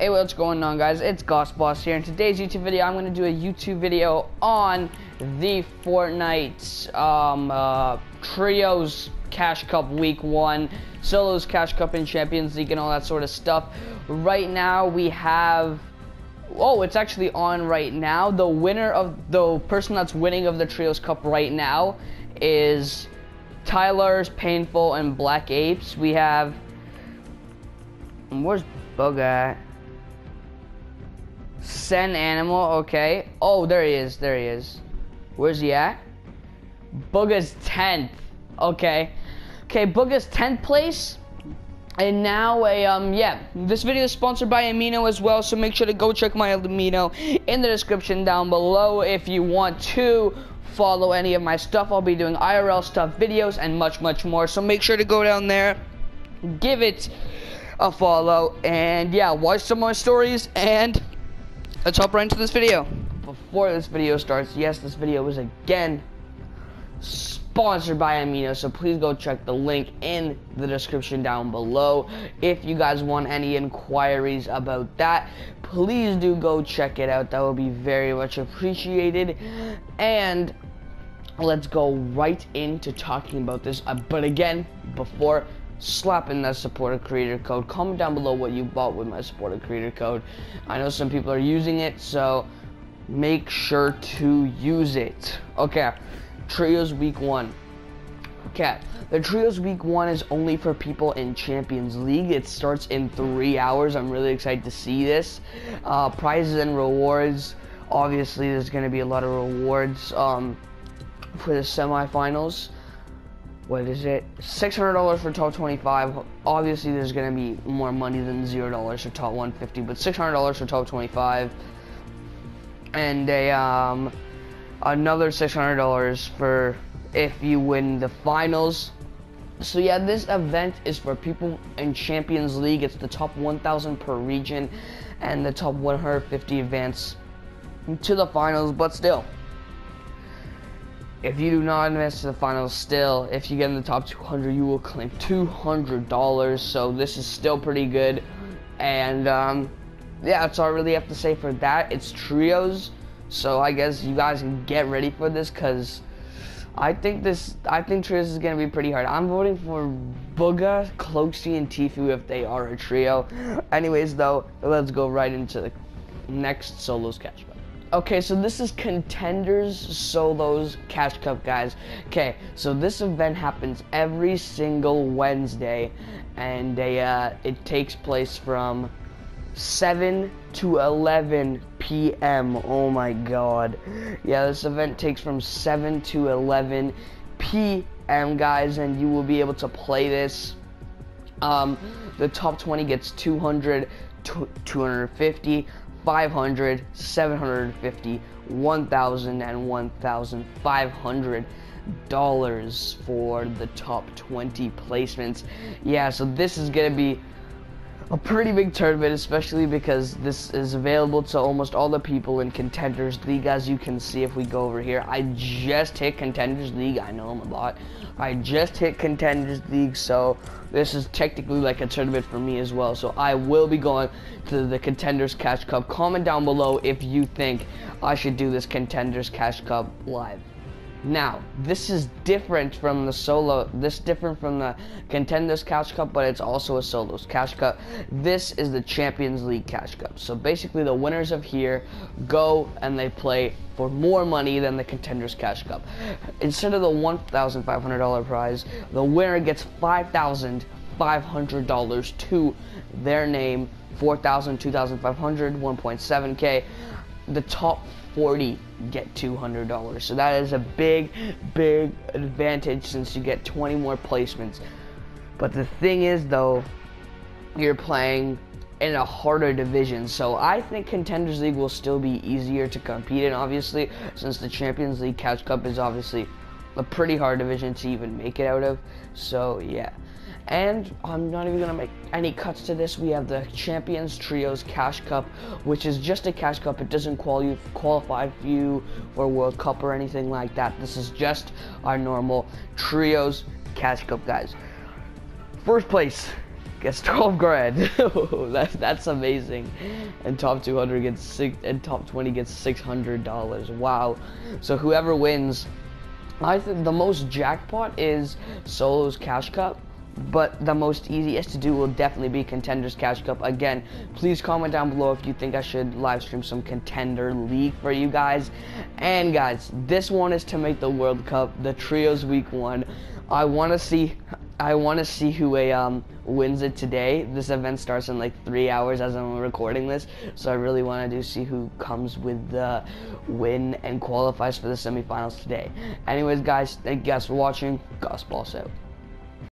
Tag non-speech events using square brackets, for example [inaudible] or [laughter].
Hey, what's going on, guys? It's Goss Boss here. In today's YouTube video, I'm going to do a YouTube video on the Fortnite um, uh, Trios Cash Cup Week 1, Solos Cash Cup and Champions League, and all that sort of stuff. Right now, we have Oh, it's actually on right now. The winner of the person that's winning of the Trios Cup right now is Tyler's Painful and Black Apes. We have where's Bug at? Send Animal, okay. Oh, there he is, there he is. Where's he at? Bugha's 10th. Okay. Okay, Bugha's 10th place. And now, a um, yeah, this video is sponsored by Amino as well, so make sure to go check my Amino in the description down below if you want to follow any of my stuff. I'll be doing IRL stuff, videos, and much, much more. So make sure to go down there, give it a follow, and yeah, watch some more stories, and let's hop right into this video. Before this video starts, yes, this video is again sponsored by Amino, so please go check the link in the description down below. If you guys want any inquiries about that, please do go check it out. That would be very much appreciated. And let's go right into talking about this. Uh, but again, before slapping that supporter creator code, comment down below what you bought with my supporter creator code. I know some people are using it, so make sure to use it. Okay. Trios Week 1. Okay, the Trios Week 1 is only for people in Champions League. It starts in three hours. I'm really excited to see this. Uh, prizes and rewards. Obviously, there's going to be a lot of rewards um, for the semifinals. What is it? $600 for top 25. Obviously, there's going to be more money than $0 for top 150, but $600 for top 25. And a, um, another $600 for if you win the finals. So yeah, this event is for people in Champions League. It's the top 1,000 per region and the top 150 advance to the finals, but still. If you do not advance to the finals still, if you get in the top 200, you will claim $200. So this is still pretty good. And um, yeah, that's all I really have to say for that. It's trios. So I guess you guys can get ready for this because I think this, I think trios is going to be pretty hard. I'm voting for Bugha, Cloakzy, and Tfue if they are a trio. Anyways, though, let's go right into the next solos Cash Cup. Okay, so this is Contenders Solos Cash Cup, guys. Okay, so this event happens every single Wednesday, and they, uh, it takes place from 7 to 11 p.m. Oh my god. Yeah, this event takes from 7 to 11 p.m. guys, and you will be able to play this. Um, the top 20 gets 200, 250, 500, 750, 1000 and 1500 dollars for the top 20 placements. Yeah, so this is going to be a pretty big tournament, especially because this is available to almost all the people in Contenders League. As you can see, if we go over here, I just hit Contenders League. I know I'm a lot. I just hit Contenders League, so this is technically like a tournament for me as well. So I will be going to the Contenders Cash Cup. Comment down below if you think I should do this Contenders Cash Cup live. Now, this is different from the solo, this different from the Contenders Cash Cup, but it's also a solos Cash Cup. This is the Champions League Cash Cup. So basically the winners of here go and they play for more money than the Contenders Cash Cup. Instead of the $1,500 prize, the winner gets $5,500 to their name, 4,000, 2,500, 1.7K. The top 40 get $200. So that is a big, big advantage since you get 20 more placements. But the thing is, though, you're playing in a harder division. So I think Contenders League will still be easier to compete in, obviously, since the Champions League Cash Cup is obviously a pretty hard division to even make it out of. So yeah. And I'm not even gonna make any cuts to this. We have the Champions Trios Cash Cup, which is just a Cash Cup. It doesn't quali qualify you for World Cup or anything like that. This is just our normal Trios Cash Cup, guys. First place, gets [laughs] 12 grand. [laughs] that, that's amazing. And top 200 gets six, and top 20 gets $600. Wow. So whoever wins, I think the most jackpot is Solo's Cash Cup but the most easiest to do will definitely be Contenders Cash Cup. Again, please comment down below if you think I should live stream some Contender League for you guys. And guys, this one is to make the World Cup, the Trios Week 1. I want to see I want to see who a, um, wins it today. This event starts in like three hours as I'm recording this, so I really want to do see who comes with the win and qualifies for the semifinals today. Anyways, guys, thank you guys for watching. Goss Boss out.